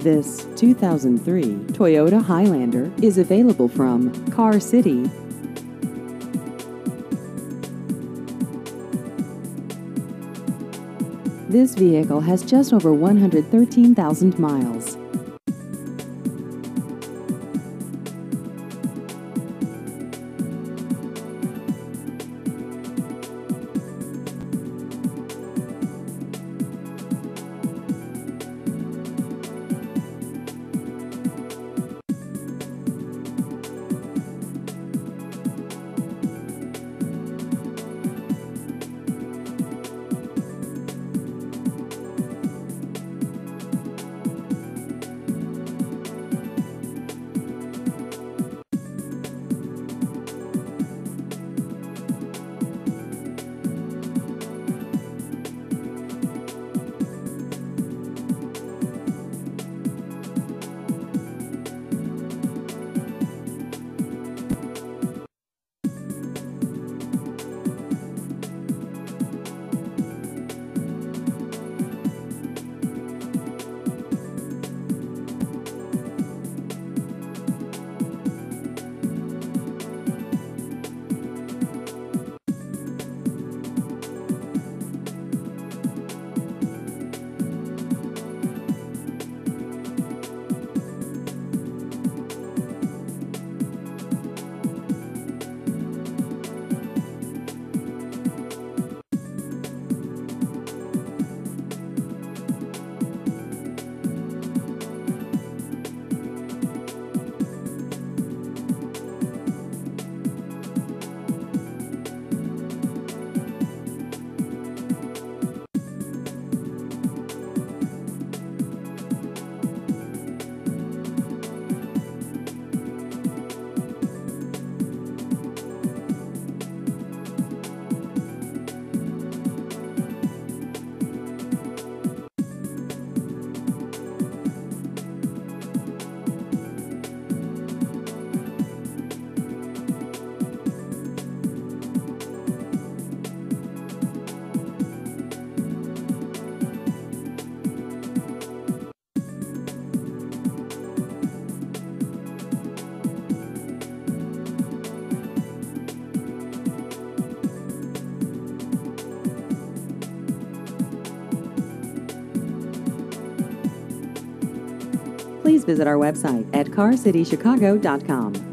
This 2003 Toyota Highlander is available from Car City. This vehicle has just over 113,000 miles. Please visit our website at carcitychicago.com.